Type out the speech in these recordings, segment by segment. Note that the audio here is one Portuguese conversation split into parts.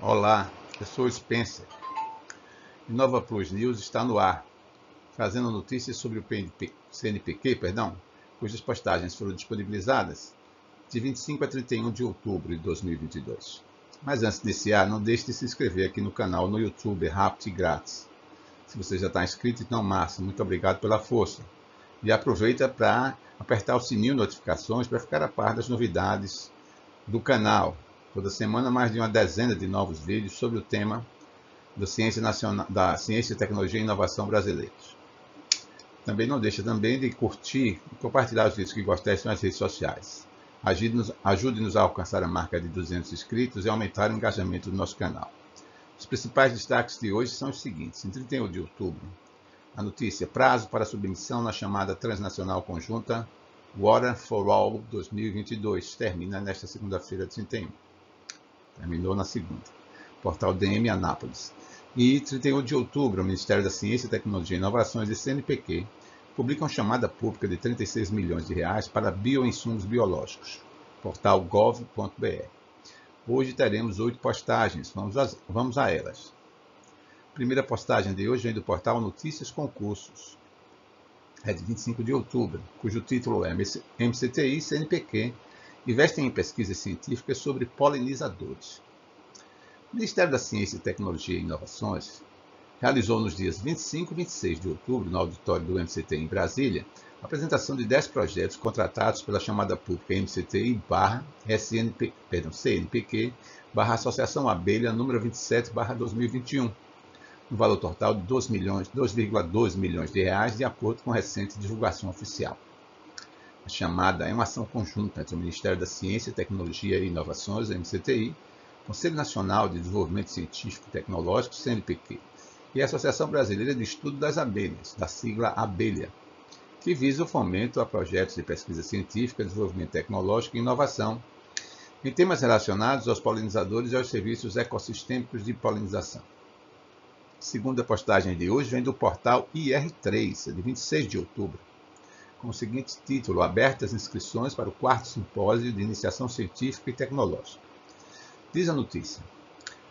Olá, eu sou Spencer. Nova Plus News está no ar, trazendo notícias sobre o PNP, CNPq, perdão, cujas postagens foram disponibilizadas de 25 a 31 de outubro de 2022. Mas antes de iniciar, não deixe de se inscrever aqui no canal no YouTube, é rápido e grátis. Se você já está inscrito, então massa, muito obrigado pela força. E aproveita para apertar o sininho de notificações para ficar a par das novidades do canal. Toda semana, mais de uma dezena de novos vídeos sobre o tema da ciência, nacional, da ciência, tecnologia e inovação brasileiros. Também não deixa também de curtir e compartilhar os vídeos que gostar nas redes sociais. Ajude-nos ajude a alcançar a marca de 200 inscritos e aumentar o engajamento do nosso canal. Os principais destaques de hoje são os seguintes. Em 31 de outubro, a notícia prazo para submissão na chamada transnacional conjunta Water for All 2022 termina nesta segunda-feira de 31. Terminou na segunda. Portal DM Anápolis. E 31 de outubro, o Ministério da Ciência, Tecnologia e Inovações e CNPq publicam chamada pública de 36 milhões de reais para bioinsumos biológicos. Portal gov.br. Hoje teremos oito postagens, vamos a, vamos a elas. Primeira postagem de hoje vem do portal Notícias Concursos. É de 25 de outubro, cujo título é MCTI CNPq investem em pesquisas científicas sobre polinizadores. O Ministério da Ciência, Tecnologia e Inovações realizou nos dias 25 e 26 de outubro, no auditório do MCT em Brasília, a apresentação de 10 projetos contratados pela chamada pública MCTI barra SNP, perdão, CNPq barra Associação Abelha número 27 barra 2021, no valor total de 2,2 milhões, milhões de reais, de acordo com recente divulgação oficial. Chamada é uma ação conjunta entre o Ministério da Ciência, Tecnologia e Inovações, MCTI, Conselho Nacional de Desenvolvimento Científico e Tecnológico, CNPq, e a Associação Brasileira de Estudo das Abelhas, da sigla Abelha, que visa o fomento a projetos de pesquisa científica, desenvolvimento tecnológico e inovação em temas relacionados aos polinizadores e aos serviços ecossistêmicos de polinização. Segunda postagem de hoje vem do portal IR3, de 26 de outubro com o seguinte título: Abertas inscrições para o quarto simpósio de iniciação científica e tecnológica. Diz a notícia.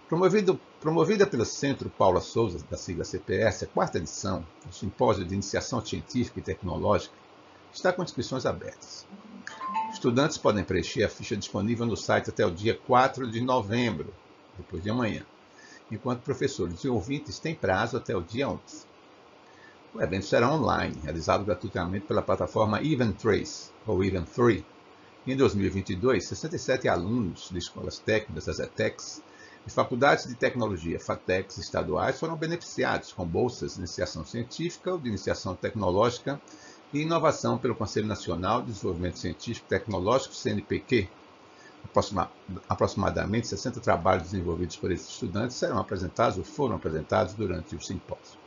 Promovido, promovida pelo Centro Paula Souza, da sigla CPS, a quarta edição do Simpósio de Iniciação Científica e Tecnológica está com inscrições abertas. Estudantes podem preencher a ficha disponível no site até o dia 4 de novembro, depois de amanhã, enquanto professores e ouvintes têm prazo até o dia 11. O evento será online, realizado gratuitamente pela plataforma Eventrace, ou Even3. Em 2022, 67 alunos de escolas técnicas, as ETECs, e faculdades de tecnologia, FATECs, estaduais foram beneficiados com bolsas de iniciação científica ou de iniciação tecnológica e inovação pelo Conselho Nacional de Desenvolvimento Científico e Tecnológico, CNPq. Aproximadamente 60 trabalhos desenvolvidos por esses estudantes serão apresentados ou foram apresentados durante o simpósio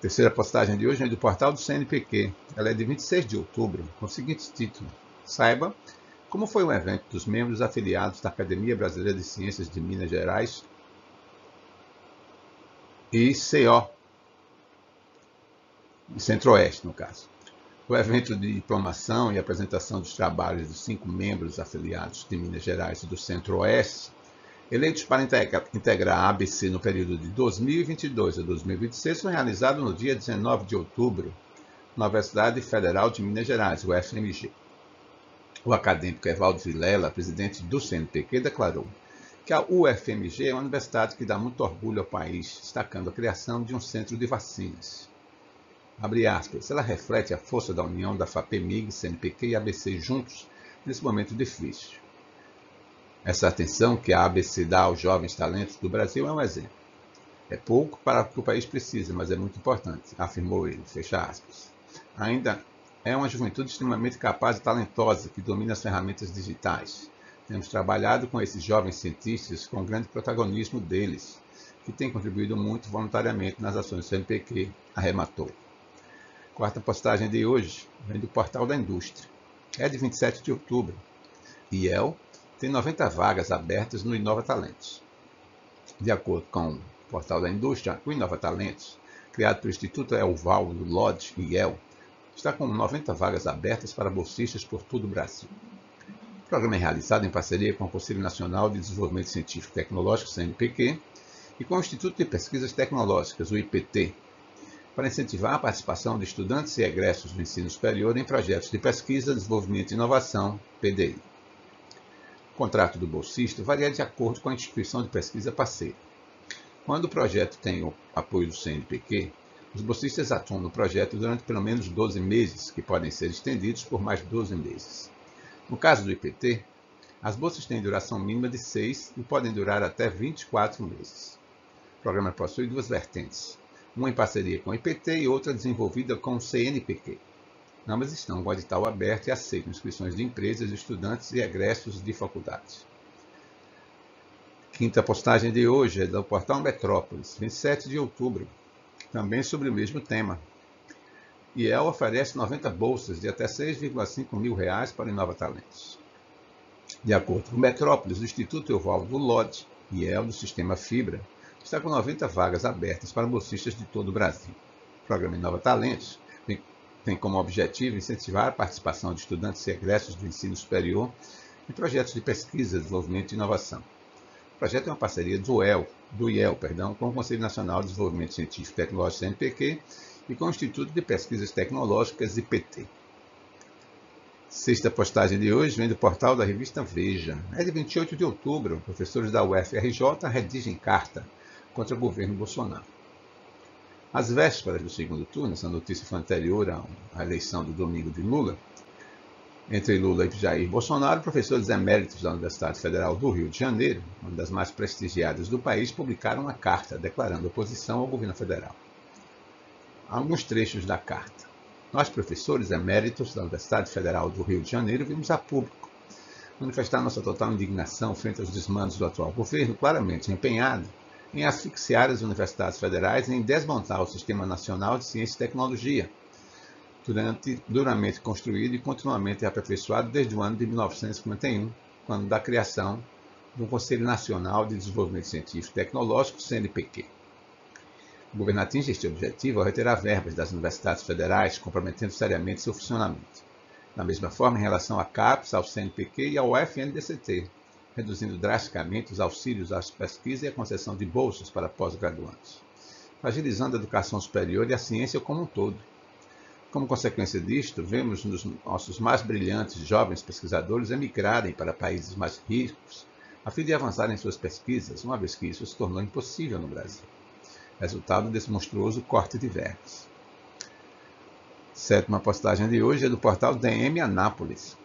terceira postagem de hoje é do portal do CNPq. Ela é de 26 de outubro, com o seguinte título: Saiba como foi o evento dos membros afiliados da Academia Brasileira de Ciências de Minas Gerais e CO, Centro-Oeste, no caso. O evento de diplomação e apresentação dos trabalhos dos cinco membros afiliados de Minas Gerais e do Centro-Oeste eleitos para integrar a ABC no período de 2022 a 2026 foi realizado no dia 19 de outubro na Universidade Federal de Minas Gerais, UFMG. O acadêmico Evaldo Vilela, presidente do CNPq, declarou que a UFMG é uma universidade que dá muito orgulho ao país, destacando a criação de um centro de vacinas. Abre aspas, ela reflete a força da união da FAPEMIG, CNPq e ABC juntos nesse momento difícil. Essa atenção que a ABC dá aos jovens talentos do Brasil é um exemplo. É pouco para o que o país precisa, mas é muito importante, afirmou ele. Fecha aspas. Ainda é uma juventude extremamente capaz e talentosa que domina as ferramentas digitais. Temos trabalhado com esses jovens cientistas com grande protagonismo deles, que têm contribuído muito voluntariamente nas ações do CNPq, arrematou. Quarta postagem de hoje vem do Portal da Indústria. É de 27 de outubro. IEL tem 90 vagas abertas no Inova Talentos. De acordo com o portal da indústria, o Inova Talentos, criado pelo Instituto Elval do Lodge IEL, está com 90 vagas abertas para bolsistas por todo o Brasil. O programa é realizado em parceria com o Conselho Nacional de Desenvolvimento Científico e Tecnológico, CNPq, e com o Instituto de Pesquisas Tecnológicas, o IPT, para incentivar a participação de estudantes e egressos do ensino superior em projetos de pesquisa, desenvolvimento e inovação, PDI. Contrato do bolsista varia de acordo com a instituição de pesquisa parceira. Quando o projeto tem o apoio do CNPq, os bolsistas atuam no projeto durante pelo menos 12 meses, que podem ser estendidos por mais 12 meses. No caso do IPT, as bolsas têm duração mínima de 6 e podem durar até 24 meses. O programa possui duas vertentes, uma em parceria com o IPT e outra desenvolvida com o CNPq. Ambas estão com o edital aberto e aceitam inscrições de empresas, estudantes e egressos de faculdades. Quinta postagem de hoje é do portal Metrópolis, 27 de outubro, também sobre o mesmo tema. IEL oferece 90 bolsas de até 6,5 mil reais para Inova Talentos. De acordo com o Metrópolis, o Instituto Evaldo Lodge, IEL do Sistema Fibra, está com 90 vagas abertas para bolsistas de todo o Brasil. O programa Inova Talentos tem, como objetivo incentivar a participação de estudantes e egressos do ensino superior em projetos de pesquisa, desenvolvimento e inovação. O projeto é uma parceria do IEL, do IEL perdão, com o Conselho Nacional de Desenvolvimento Científico e Tecnológico, CNPq, e com o Instituto de Pesquisas Tecnológicas, IPT. Sexta postagem de hoje vem do portal da revista Veja. É de 28 de outubro. Professores da UFRJ redigem carta contra o governo Bolsonaro. Às vésperas do segundo turno, essa notícia foi anterior à eleição do domingo de Lula, entre Lula e Jair Bolsonaro, professores eméritos da Universidade Federal do Rio de Janeiro, uma das mais prestigiadas do país, publicaram uma carta declarando oposição ao governo federal alguns trechos da carta. Nós, professores eméritos da Universidade Federal do Rio de Janeiro, vimos a público manifestar nossa total indignação frente aos desmandos do atual governo, claramente empenhado em asfixiar as universidades federais e em desmontar o Sistema Nacional de Ciência e Tecnologia, durante, duramente construído e continuamente aperfeiçoado desde o ano de 1951, quando da criação do Conselho Nacional de Desenvolvimento Científico e Tecnológico, CNPq. O governo atinge este objetivo ao retirar verbas das universidades federais, comprometendo seriamente seu funcionamento. Da mesma forma, em relação à CAPES, ao CNPq e ao FNDCT, reduzindo drasticamente os auxílios às pesquisas e a concessão de bolsas para pós-graduantes, fragilizando a educação superior e a ciência como um todo. Como consequência disto, vemos nos nossos mais brilhantes jovens pesquisadores emigrarem para países mais ricos, a fim de avançar em suas pesquisas, uma vez que isso se tornou impossível no Brasil resultado desse monstruoso corte de verbas. Sétima postagem de hoje é do portal DM Anápolis.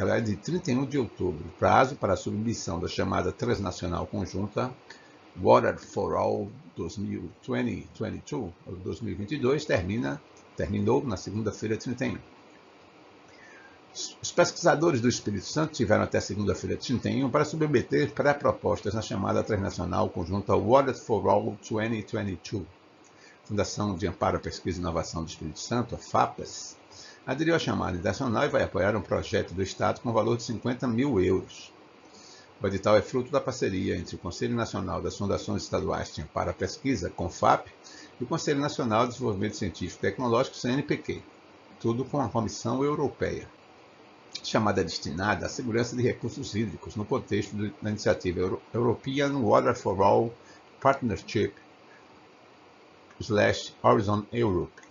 Ela é de 31 de outubro. prazo para a submissão da chamada transnacional conjunta Water for All 2022 2022 termina, terminou na segunda-feira 31. Os pesquisadores do Espírito Santo tiveram até segunda-feira 31 para submeter pré-propostas na chamada transnacional conjunta Water for All 2022. Fundação de Amparo à Pesquisa e Inovação do Espírito Santo, a FAPES, aderiu à chamada internacional e vai apoiar um projeto do Estado com valor de 50 mil euros. O edital é fruto da parceria entre o Conselho Nacional das Fundações Estaduais Amparo à Pesquisa, CONFAP, e o Conselho Nacional de Desenvolvimento Científico e Tecnológico, CNPq, tudo com a Comissão Europeia chamada destinada à segurança de recursos hídricos no contexto da iniciativa European Water for All Partnership Horizon Europe.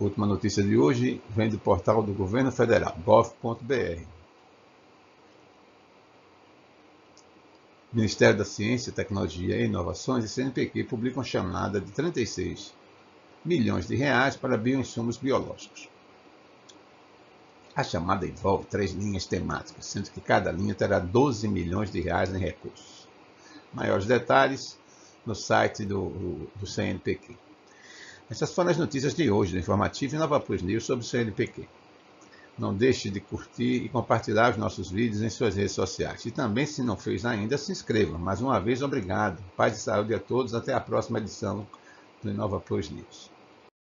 Última notícia de hoje vem do portal do governo federal, gov.br. Ministério da Ciência, Tecnologia e Inovações e CNPq publicam chamada de 36 milhões de reais para bioinsumos biológicos. A chamada envolve três linhas temáticas, sendo que cada linha terá 12 milhões de reais em recursos. Maiores detalhes no site do, do CNPq. Essas foram as notícias de hoje do Informativo Nova Plus News sobre o CNPq. Não deixe de curtir e compartilhar os nossos vídeos em suas redes sociais. E também, se não fez ainda, se inscreva. Mais uma vez, obrigado. Paz e saúde a todos. Até a próxima edição do Nova Plus News.